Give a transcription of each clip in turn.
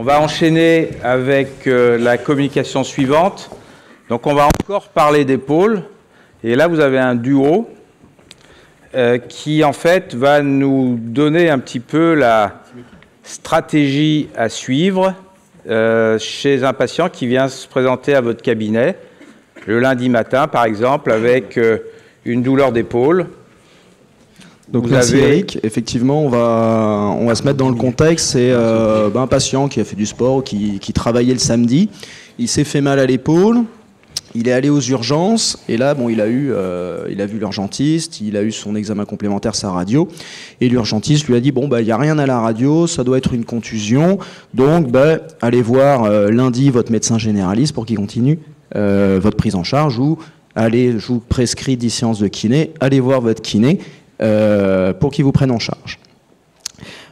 On va enchaîner avec euh, la communication suivante. Donc on va encore parler d'épaule. Et là, vous avez un duo euh, qui, en fait, va nous donner un petit peu la stratégie à suivre euh, chez un patient qui vient se présenter à votre cabinet le lundi matin, par exemple, avec une douleur d'épaule. Donc Vous merci Eric. Effectivement, on va, on va se mettre dans le contexte. C'est ben, un patient qui a fait du sport, qui, qui travaillait le samedi. Il s'est fait mal à l'épaule. Il est allé aux urgences et là, bon, il a eu, euh, il a vu l'urgentiste, il a eu son examen complémentaire, sa radio, et l'urgentiste lui a dit bon bah il y a rien à la radio, ça doit être une contusion, donc bah, allez voir euh, lundi votre médecin généraliste pour qu'il continue euh, votre prise en charge ou allez, je vous prescris 10 séances de kiné, allez voir votre kiné pour qu'il vous prenne en charge.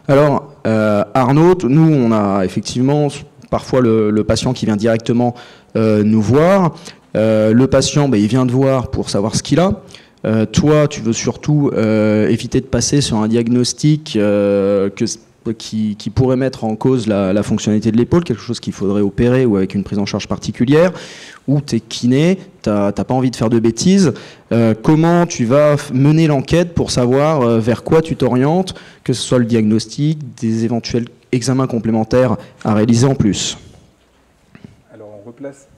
Alors Arnaud, nous on a effectivement parfois le, patient qui vient directement nous voir. Euh, le patient, bah, il vient te voir pour savoir ce qu'il a. Euh, toi, tu veux surtout euh, éviter de passer sur un diagnostic qui, pourrait mettre en cause la, fonctionnalité de l'épaule, quelque chose qu'il faudrait opérer ou avec une prise en charge particulière, ou tu es kiné, tu n'as pas envie de faire de bêtises. comment tu vas mener l'enquête pour savoir vers quoi tu t'orientes, que ce soit le diagnostic, des éventuels examens complémentaires à réaliser en plus Alors on replace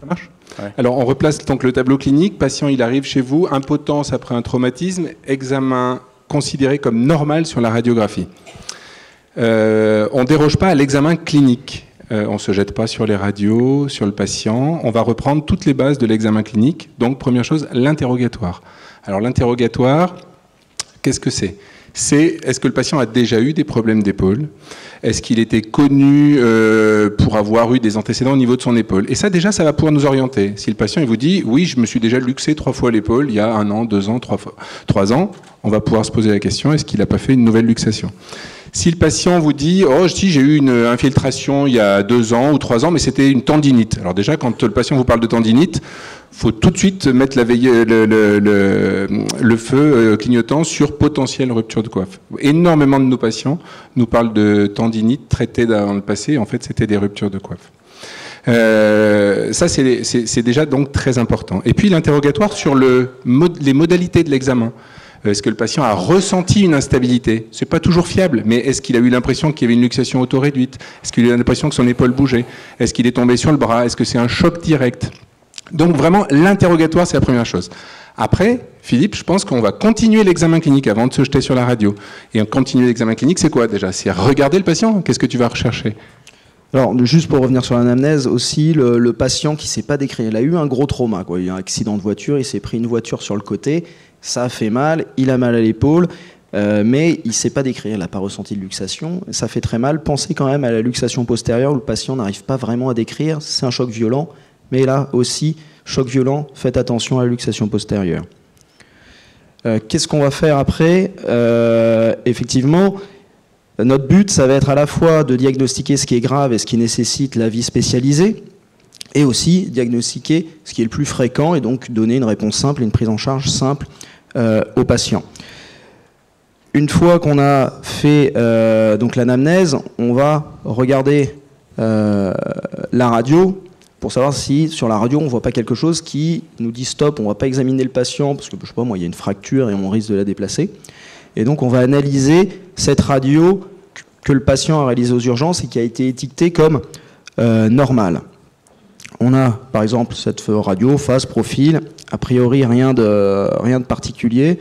ça marche Alors on replace donc le tableau clinique. Patient, il arrive chez vous, impotence après un traumatisme, examen considéré comme normal sur la radiographie. Euh, on ne déroge pas à l'examen clinique. Euh, on ne se jette pas sur les radios, sur le patient. On va reprendre toutes les bases de l'examen clinique. Donc première chose, l'interrogatoire. Alors l'interrogatoire, qu'est-ce que c'est? C'est est-ce que le patient a déjà eu des problèmes d'épaule? Est-ce qu'il était connu euh, pour avoir eu des antécédents au niveau de son épaule? Et ça, déjà, ça va pouvoir nous orienter. Si le patient vous dit, oui, je me suis déjà luxé trois fois l'épaule il y a un an, deux ans, trois ans, on va pouvoir se poser la question, est-ce qu'il n'a pas fait une nouvelle luxation? Si le patient vous dit, oh, je j'ai eu une infiltration il y a deux ans ou trois ans, mais c'était une tendinite. Alors déjà, quand le patient vous parle de tendinite, faut tout de suite mettre la le, feu euh, clignotant sur potentielle rupture de coiffe. Énormément de nos patients nous parlent de tendinite traitée dans le passé. En fait, c'était des ruptures de coiffe. Euh, ça, c'est déjà donc très important. Et puis l'interrogatoire sur le, les modalités de l'examen. Euh, est-ce que le patient a ressenti une instabilité? C'est pas toujours fiable, mais est-ce qu'il a eu l'impression qu'il y avait une luxation auto-réduite? Est-ce qu'il a eu l'impression que son épaule bougeait? Est-ce qu'il est tombé sur le bras? Est-ce que c'est un choc direct? Donc vraiment, l'interrogatoire, c'est la première chose. Après, Philippe, je pense qu'on va continuer l'examen clinique avant de se jeter sur la radio. Et continuer l'examen clinique, c'est quoi déjà? C'est regarder le patient? Qu'est-ce que tu vas rechercher? Alors, juste pour revenir sur l'anamnèse, aussi, le, patient qui s'est pas décrit, il a eu un gros trauma. Il y a eu un accident de voiture, il s'est pris une voiture sur le côté, ça fait mal, il a mal à l'épaule, euh, mais il ne sait pas décrire, il n'a pas ressenti de luxation, ça fait très mal. Pensez quand même à la luxation postérieure, où le patient n'arrive pas vraiment à décrire, c'est un choc violent, mais là aussi, choc violent, faites attention à la luxation postérieure. Euh, qu'est-ce qu'on va faire après euh, Effectivement, notre but, ça va être à la fois de diagnostiquer ce qui est grave et ce qui nécessite la vie spécialisée, et aussi diagnostiquer ce qui est le plus fréquent et donc donner une réponse simple, une prise en charge simple euh, aux patients. Une fois qu'on a fait donc l'anamnèse, on va regarder la radio pour savoir si sur la radio on voit pas quelque chose qui nous dit stop, on va pas examiner le patient parce que je sais pas moi il y a une fracture et on risque de la déplacer. Et donc on va analyser cette radio que le patient a réalisée aux urgences et qui a été étiquetée comme euh, normale. On a par exemple cette radio face profil, a priori rien de rien de particulier.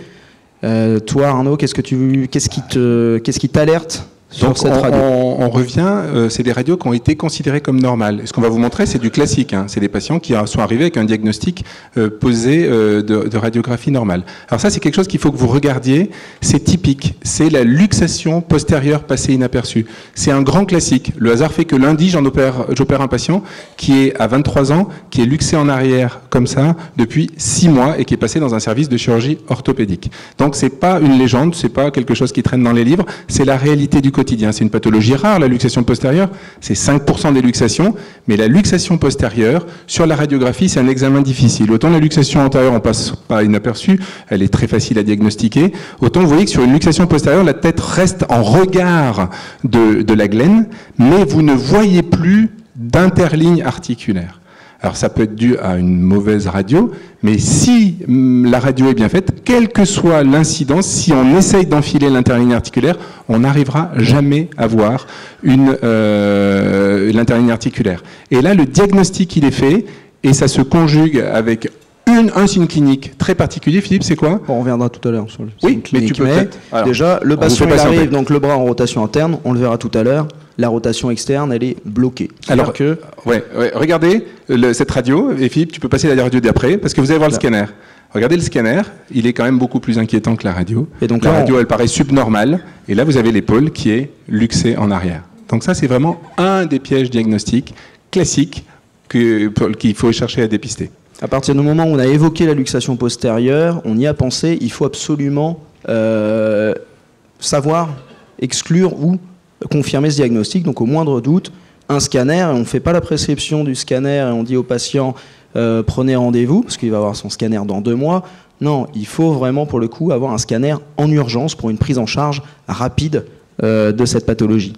Euh, toi Arnaud, qu'est-ce que tu qu'est-ce qui te qu'est-ce qui t'alerte donc on, revient, euh, c'est des radios qui ont été considérées comme normales. ce qu'on va vous montrer, c'est du classique. Hein. C'est des patients qui sont arrivés avec un diagnostic euh, posé euh, de, radiographie normale. Alors ça, c'est quelque chose qu'il faut que vous regardiez. C'est typique. C'est la luxation postérieure passée inaperçue. C'est un grand classique. Le hasard fait que lundi, j'en opère, j'opère un patient qui est à 23 ans, qui est luxé en arrière comme ça depuis 6 mois et qui est passé dans un service de chirurgie orthopédique. Donc c'est pas une légende, c'est pas quelque chose qui traîne dans les livres, c'est la réalité du quotidien C'est une pathologie rare, la luxation postérieure. C'est 5% des luxations. Mais la luxation postérieure, sur la radiographie, c'est un examen difficile. Autant la luxation antérieure, on passe pas inaperçu, elle est très facile à diagnostiquer. Autant vous voyez que sur une luxation postérieure, la tête reste en regard de, de la glène, mais vous ne voyez plus d'interligne articulaire. Alors ça peut être dû à une mauvaise radio, mais si hum, la radio est bien faite, quelle que soit l'incidence, si on essaye d'enfiler l'interligne articulaire, on n'arrivera jamais à voir une euh, l'interligne articulaire. Et là, le diagnostic il est fait et ça se conjugue avec une, un signe clinique très particulier. Philippe, c'est quoi? On reviendra tout à l'heure sur le Oui, signe mais tu clinique, peux peut-être- alors, déjà, le patient il arrive, donc le bras en rotation interne, on le verra tout à l'heure. La rotation externe, elle est bloquée. Alors, que Ouais, ouais, regardez le- cette radio, et Philippe, tu peux passer la radio d'après, parce que vous allez voir le Là. scanner. Regardez le scanner, il est quand même beaucoup plus inquiétant que la radio. Et donc la là, radio, elle paraît subnormale, et là, vous avez l'épaule qui est luxée en arrière. Donc ça, c'est vraiment un des pièges diagnostiques classiques qu'il faut chercher à dépister. À partir du moment où on a évoqué la luxation postérieure, on y a pensé, il faut absolument euh, savoir exclure ou confirmer ce diagnostic. Donc au moindre doute, un scanner, on ne fait pas la prescription du scanner et on dit au patient euh, prenez rendez-vous, parce qu'il va avoir son scanner dans deux mois. Non, il faut vraiment pour le coup avoir un scanner en urgence pour une prise en charge rapide euh, de cette pathologie.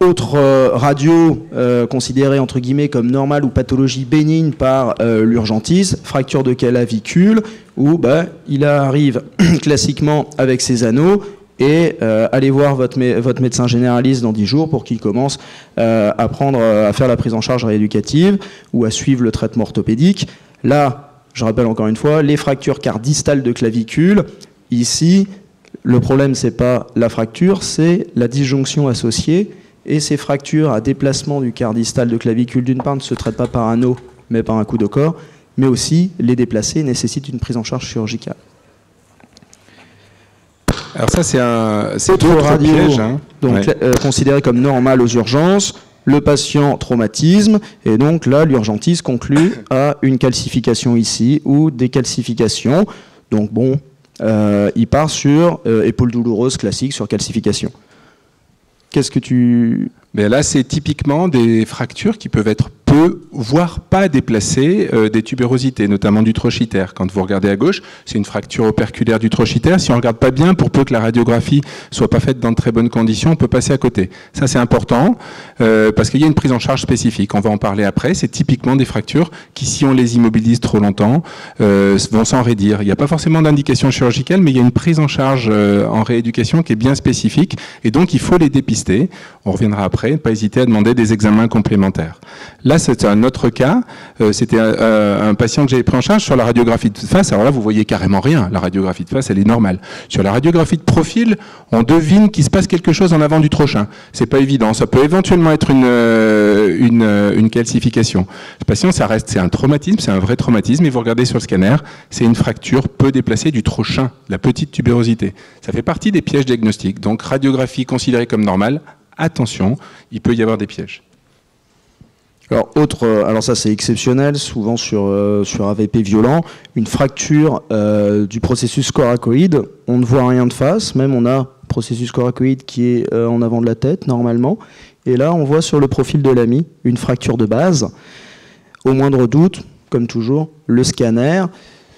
Autre euh, radio considérée entre guillemets comme normale ou pathologie bénigne par l'urgentiste, fracture de clavicule, où bah, il arrive classiquement avec ses anneaux et euh, allez voir votre, mé- votre médecin généraliste dans 10 jours pour qu'il commence euh, à, prendre, euh, à faire la prise en charge rééducative ou à suivre le traitement orthopédique. Là, je rappelle encore une fois, les fractures cardistales de clavicule, ici, le problème, c'est pas la fracture, c'est la disjonction associée. Et ces fractures à déplacement du quart distal de clavicule, d'une part, ne se traitent pas par un os, mais par un coup de corps, mais aussi les déplacer nécessitent une prise en charge chirurgicale. Alors ça, c'est un, c'est pièges, hein. Donc, Ouais. euh, considéré comme normal aux urgences, le patient traumatisme, et donc là, l'urgentiste conclut à une calcification ici ou des calcifications. Donc bon, euh, il part sur euh, épaule douloureuse classique sur calcification. Qu'est-ce que tu... Mais là, c'est typiquement des fractures qui peuvent être peu, voire pas déplacées, euh, des tubérosités, notamment du trochitaire. Quand vous regardez à gauche, c'est une fracture operculaire du trochitaire. Si on regarde pas bien, pour peu que la radiographie soit pas faite dans de très bonnes conditions, on peut passer à côté. Ça, c'est important euh, parce qu'il y a une prise en charge spécifique. On va en parler après. C'est typiquement des fractures qui, si on les immobilise trop longtemps, euh, vont s'enraidir. Il n'y a pas forcément d'indication chirurgicale, mais il y a une prise en charge euh, en rééducation qui est bien spécifique, et donc il faut les dépister. On reviendra après. Ne pas hésiter à demander des examens complémentaires. Là, c'est un autre cas. Euh, C'était un, patient que j'avais pris en charge sur la radiographie de face. Alors là, vous voyez carrément rien. La radiographie de face, elle est normale. Sur la radiographie de profil, on devine qu'il se passe quelque chose en avant du trochin. C'est pas évident. Ça peut éventuellement être une, euh, euh, calcification. Le patient, ça reste, c'est un traumatisme, c'est un vrai traumatisme. Et vous regardez sur le scanner, c'est une fracture peu déplacée du trochin, la petite tubérosité. Ça fait partie des pièges diagnostiques. Donc, radiographie considérée comme normale, attention, il peut y avoir des pièges. Alors, autre, euh, alors ça c'est exceptionnel, souvent sur, euh, sur AVP violent, une fracture euh, du processus coracoïde, on ne voit rien de face, même on a processus coracoïde qui est en avant de la tête normalement, et là on voit sur le profil de l'ami une fracture de base. Au moindre doute, comme toujours, le scanner,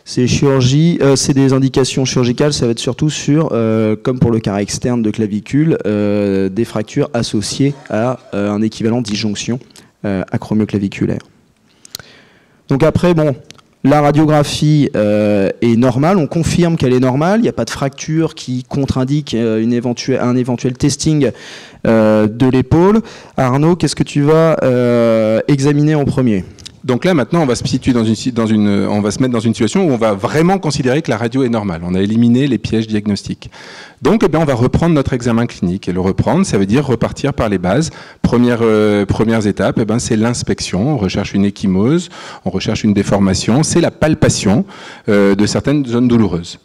c'est c'est des indications chirurgicales, ça va être surtout sur, comme pour le carré externe de clavicule, des fractures associées à un équivalent disjonction acromioclaviculaire. Donc après, bon, la radiographie euh, est normale, on confirme qu'elle est normale, il n'y a pas de fracture qui contre-indique euh, un éventuel testing euh, de l'épaule. Arnaud, qu'est-ce que tu vas euh, examiner en premier? Donc là, maintenant, on va se situer dans une, on va se mettre dans une situation où on va vraiment considérer que la radio est normale. On a éliminé les pièges diagnostiques. Donc, eh on va reprendre notre examen clinique. Et le reprendre, ça veut dire repartir par les bases. Première, euh, premières étapes, eh ben, c'est l'inspection. On recherche une échymose, on recherche une déformation. C'est la palpation euh, de certaines zones douloureuses.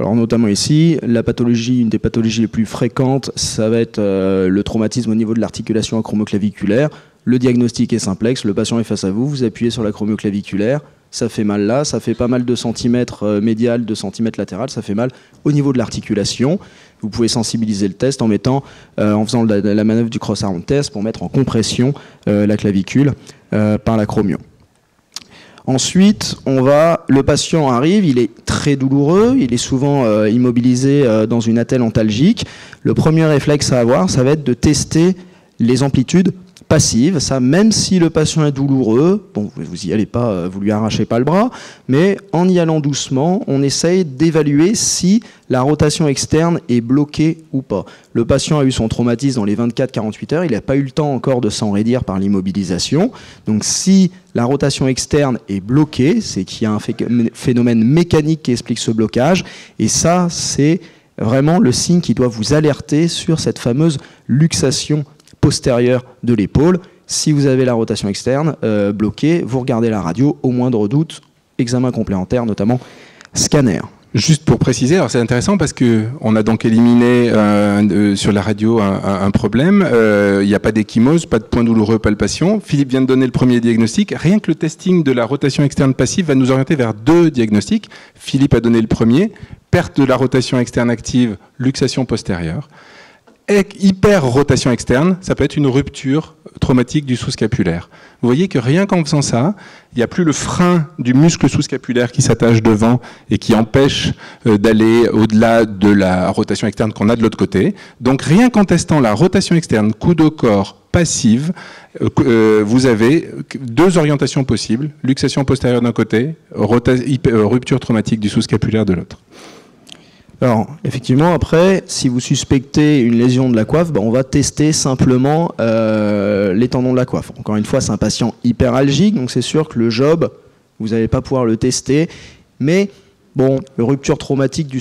Alors notamment ici, la pathologie, une des pathologies les plus fréquentes, ça va être euh, le traumatisme au niveau de l'articulation acromioclaviculaire. Le diagnostic est simplexe, le patient est face à vous, vous appuyez sur l'acromioclaviculaire, ça fait mal là, ça fait pas mal de centimètres euh, médial, de centimètres latéral, ça fait mal au niveau de l'articulation. Vous pouvez sensibiliser le test en en faisant la, manœuvre du cross-arm test pour mettre en compression la clavicule par l'acromion. Ensuite, on va, le patient arrive, il est très douloureux, il est souvent euh, immobilisé euh, dans une attelle antalgique. Le premier réflexe à avoir, ça va être de tester les amplitudes passive, ça, même si le patient est douloureux, bon, vous y allez pas, euh, vous lui arrachez pas le bras, mais en y allant doucement, on essaye d'évaluer si la rotation externe est bloquée ou pas. Le patient a eu son traumatisme dans les 24-48 heures, il n'a pas eu le temps encore de s'en raidir par l'immobilisation. Donc si la rotation externe est bloquée, c'est qu'il y a un phénomène mécanique qui explique ce blocage, et ça, c'est vraiment le signe qui doit vous alerter sur cette fameuse luxation postérieure de l'épaule. Si vous avez la rotation externe euh, bloquée, vous regardez la radio, au moindre doute, examen complémentaire, notamment scanner. Juste pour préciser, alors c'est intéressant parce que on a donc éliminé euh, euh, sur la radio un, problème. Il n'y a pas d'échymose, pas de point douloureux, palpation. Philippe vient de donner le premier diagnostic. Rien que le testing de la rotation externe passive va nous orienter vers deux diagnostics. Philippe a donné le premier, perte de la rotation externe active, luxation postérieure hyper rotation externe, ça peut être une rupture traumatique du sous-scapulaire. Vous voyez que rien qu'en faisant ça, il n'y a plus le frein du muscle sous-scapulaire qui s'attache devant et qui empêche euh, d'aller au-delà de la rotation externe qu'on a de l'autre côté. Donc rien qu'en testant la rotation externe coup de corps passive, euh, euh, vous avez deux orientations possibles, luxation postérieure d'un côté, rupture traumatique du sous-scapulaire de l'autre. Alors, effectivement, après, si vous suspectez une lésion de la coiffe, ben, on va tester simplement euh, les tendons de la coiffe. Encore une fois, c'est un patient hyperalgique, donc c'est sûr que le job, vous n'allez pas pouvoir le tester. Mais, bon, rupture traumatique du,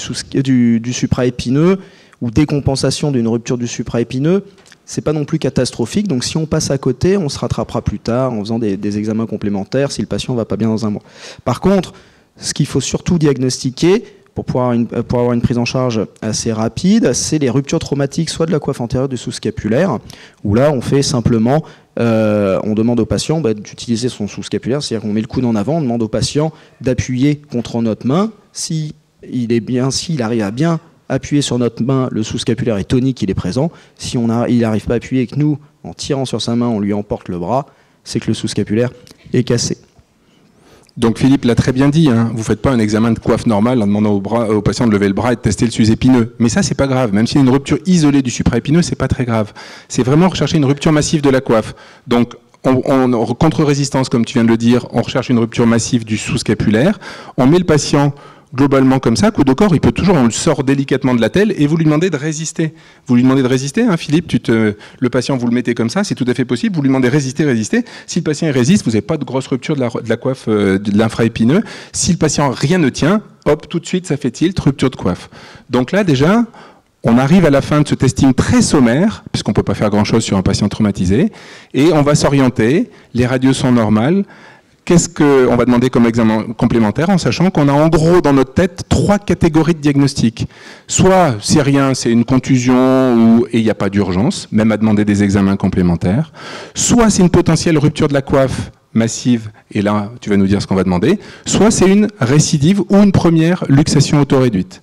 supraépineux ou décompensation d'une rupture du supraépineux, c'est pas non plus catastrophique. Donc, si on passe à côté, on se rattrapera plus tard en faisant des, examens complémentaires si le patient va pas bien dans un mois. Par contre, ce qu'il faut surtout diagnostiquer, euh, pour avoir une prise en charge assez rapide, c'est les ruptures traumatiques, soit de la coiffe antérieure du sous-scapulaire, où là on fait simplement, euh, on demande au patient bah, d'utiliser son sous-scapulaire, c'est-à-dire qu'on met le coude en avant, on demande au patient d'appuyer contre notre main, si est bien, s'il arrive à bien appuyer sur notre main, le sous-scapulaire est tonique, il est présent. Si on a, il n'arrive pas à appuyer et que nous, en tirant sur sa main, on lui emporte le bras, c'est que le sous-scapulaire est cassé. Donc Philippe l'a très bien dit, hein, vous faites pas un examen de coiffe normal en demandant au, patient de lever le bras et de tester le sus-épineux. Mais ça, c'est pas grave. Même s'il y a une rupture isolée du supraépineux, c'est pas très grave. C'est vraiment rechercher une rupture massive de la coiffe. Donc on, on contre-résistance, comme tu viens de le dire, on recherche une rupture massive du sous-scapulaire. On met le patient globalement comme ça, coup de corps, il peut toujours, on le sort délicatement de la telle et vous lui demandez de résister. Vous lui demandez de résister, hein, Philippe, le patient, vous le mettez comme ça, c'est tout à fait possible, vous lui demandez de résister, résister. Si le patient résiste, vous n'avez pas de grosse rupture de la, de la coiffe euh, de l'infraépineux. Si le patient, rien ne tient, hop, tout de suite, ça fait tilt, rupture de coiffe. Donc là, déjà, on arrive à la fin de ce testing très sommaire, puisqu'on ne peut pas faire grand-chose sur un patient traumatisé, et on va s'orienter, les radios sont normales, Qu'est-ce qu'on va demander comme examen complémentaire en sachant qu'on a en gros dans notre tête trois catégories de diagnostic. Soit c'est rien, c'est une contusion ou, et il n'y a pas d'urgence, même à demander des examens complémentaires. Soit c'est une potentielle rupture de la coiffe massive, et là tu vas nous dire ce qu'on va demander. Soit c'est une récidive ou une première luxation autoréduite.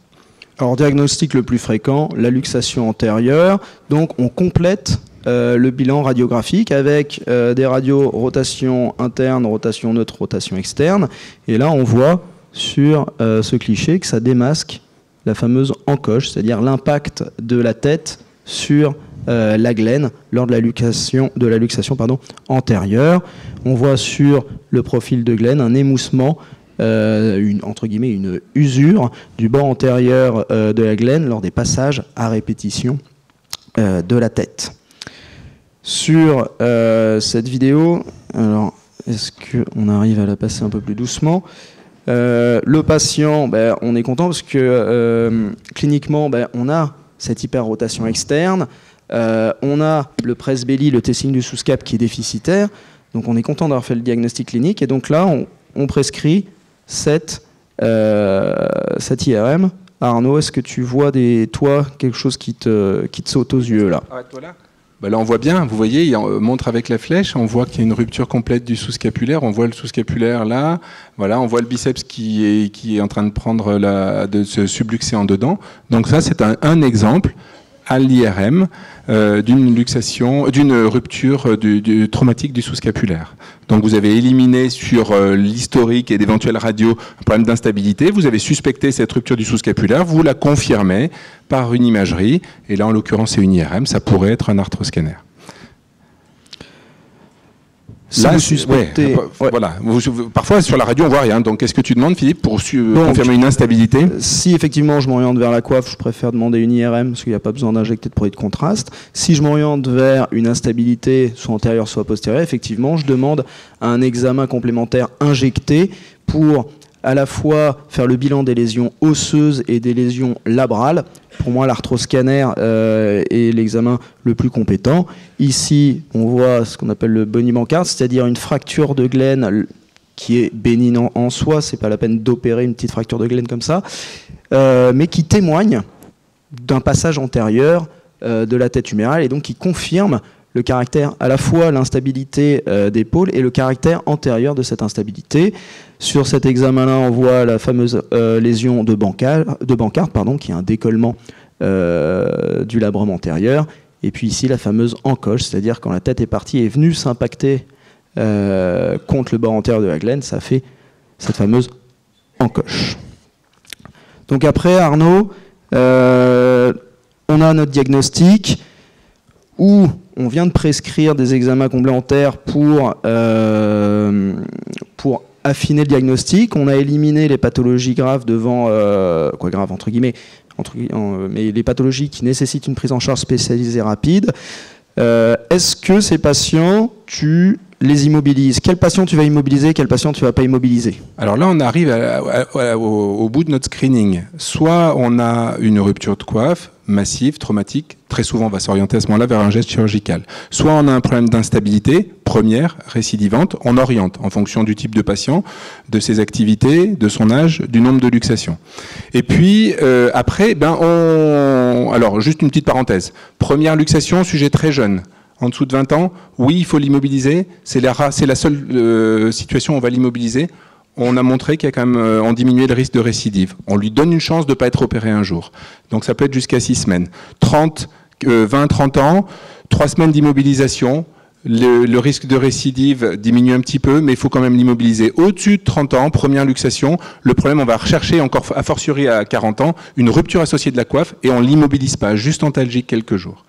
Alors diagnostic le plus fréquent, la luxation antérieure. Donc on complète euh, le bilan radiographique avec euh, des radios rotation interne, rotation neutre, rotation externe. Et là, on voit sur euh, ce cliché que ça démasque la fameuse encoche, c'est-à-dire l'impact de la tête sur la glène lors de la luxation, antérieure. On voit sur le profil de glène un émoussement entre guillemets une usure du bord antérieur de la glène lors des passages à répétition de la tête sur euh, cette vidéo. Alors, est-ce qu'on arrive à la passer un peu plus doucement? Euh, Le patient, ben, on est content parce que euh, cliniquement, ben, on a cette hyperrotation externe. on a le presse-belly, le testing du sous-cap qui est déficitaire. Donc on est content d'avoir fait le diagnostic clinique. Et donc là, on, prescrit cette, cette IRM. Arnaud, est-ce que tu vois des, toi quelque chose qui te, qui te saute aux yeux là? Ah, bah là, on voit bien, vous voyez, il montre avec la flèche, on voit qu'il y a une rupture complète du sous-scapulaire, on voit le sous-scapulaire là, voilà, on voit le biceps qui est, qui est en train de prendre la, de se subluxer en dedans. Donc ça, c'est un, exemple à l'IRM euh, d'une luxation, d'une rupture du, traumatique du sous-scapulaire. Donc vous avez éliminé sur euh, l'historique et d'éventuelles radios un problème d'instabilité, vous avez suspecté cette rupture du sous-scapulaire, vous la confirmez par une imagerie, et là en l'occurrence c'est une IRM, ça pourrait être un arthroscanner. Là, vous suspectez. Voilà. parfois, sur la radio, on voit rien. Donc, qu'est-ce que tu demandes, Philippe, pour confirmer une instabilité Si effectivement je m'oriente vers la coiffe, je préfère demander une IRM parce qu'il n'y a pas besoin d'injecter de produit de contraste. Si je m'oriente vers une instabilité, soit antérieure, soit postérieure, effectivement, je demande un examen complémentaire injecté pour à la fois faire le bilan des lésions osseuses et des lésions labrales. Pour moi, l'arthroscanner euh, est l'examen le plus compétent. Ici, on voit ce qu'on appelle le bony bancard, c'est-à-dire une fracture de glaine qui est bénigne en, soi, c'est pas la peine d'opérer une petite fracture de glaine comme ça, euh, mais qui témoigne d'un passage antérieur euh, de la tête humérale et donc qui confirme le caractère, à la fois l'instabilité euh, des pôles et le caractère antérieur de cette instabilité. Sur cet examen-là, on voit la fameuse euh, lésion de Bancard, pardon, qui est un décollement euh, du labrum antérieur. Et puis ici, la fameuse encoche, c'est-à-dire quand la tête est partie et est venue s'impacter contre le bord antérieur de la glaine, ça fait cette fameuse encoche. Donc après, Arnaud, on a notre diagnostic où on vient de prescrire des examens complémentaires euh, pour affiner le diagnostic. On a éliminé les pathologies graves devant, euh, quoi grave entre guillemets, entre, mais les pathologies qui nécessitent une prise en charge spécialisée rapide. Euh, est-ce que ces patients, tu les immobilises? Quels patients tu vas immobiliser Quels patients tu vas pas immobiliser? Alors là, on arrive au, bout de notre screening. Soit on a une rupture de coiffe, massif, traumatique, très souvent on va s'orienter à ce moment-là vers un geste chirurgical. Soit on a un problème d'instabilité, première, récidivante, on oriente en fonction du type de patient, de ses activités, de son âge, du nombre de luxations. Et puis euh, après, ben on... alors juste une petite parenthèse. Première luxation, sujet très jeune. En dessous de 20 ans, oui, il faut l'immobiliser. C'est la, la, seule euh, situation où on va l'immobiliser on a montré qu'il y a quand même, euh, diminué le risque de récidive. On lui donne une chance de ne pas être opéré un jour. Donc ça peut être jusqu'à 6 semaines. 30, 20, 30 ans, 3 semaines d'immobilisation. Le, risque de récidive diminue un petit peu, mais il faut quand même l'immobiliser. Au-dessus de 30 ans, première luxation, le problème, on va rechercher encore, a fortiori à 40 ans, une rupture associée de la coiffe et on l'immobilise pas, juste antalgique quelques jours.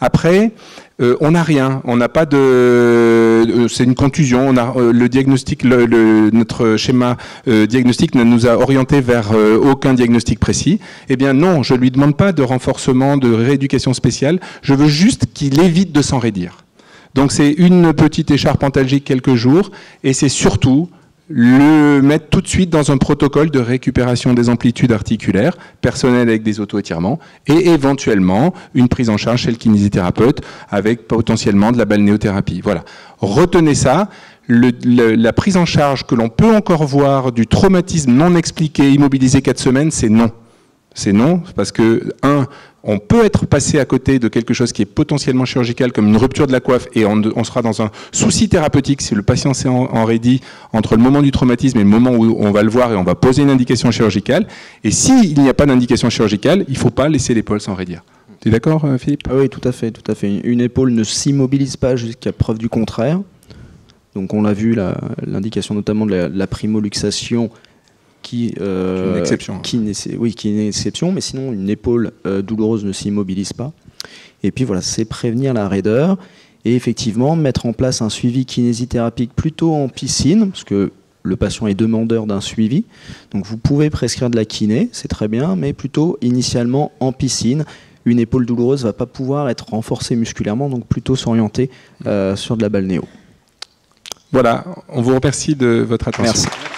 Après, euh, on n'a rien, on n'a pas de, euh, c'est une contusion. On a euh, le diagnostic, notre schéma diagnostique ne nous a orienté vers aucun diagnostic précis. Eh bien non, je lui demande pas de renforcement, de rééducation spéciale. Je veux juste qu'il évite de s'enraidir. Donc c'est une petite écharpe antalgique quelques jours, et c'est surtout le mettre tout de suite dans un protocole de récupération des amplitudes articulaires, personnel avec des auto-étirements, et éventuellement une prise en charge chez le kinésithérapeute avec potentiellement de la balnéothérapie. Voilà. Retenez ça. la prise en charge que l'on peut encore voir du traumatisme non expliqué, immobilisé 4 semaines, c'est non. C'est non, parce que, un, on peut être passé à côté de quelque chose qui est potentiellement chirurgical, comme une rupture de la coiffe, et on, sera dans un souci thérapeutique si le patient s'est enraidi entre le moment du traumatisme et le moment où on va le voir et on va poser une indication chirurgicale. Et s'il n'y a pas d'indication chirurgicale, il ne faut pas laisser l'épaule s'enraidir. Tu es d'accord, euh, Philippe? Ah Oui, tout à fait, tout à fait. Une épaule ne s'immobilise pas jusqu'à preuve du contraire. Donc on l'a vu, l'indication notamment de la, la primoluxation qui, euh, une exception. Qui, oui, qui est une exception, mais sinon une épaule euh, douloureuse ne s'immobilise pas. Et puis voilà, c'est prévenir la raideur et effectivement mettre en place un suivi kinésithérapique plutôt en piscine, parce que le patient est demandeur d'un suivi. Donc vous pouvez prescrire de la kiné, c'est très bien, mais plutôt initialement en piscine. Une épaule douloureuse ne va pas pouvoir être renforcée musculairement, donc plutôt s'orienter euh, sur de la balnéo. Voilà, on vous remercie de votre attention. Merci.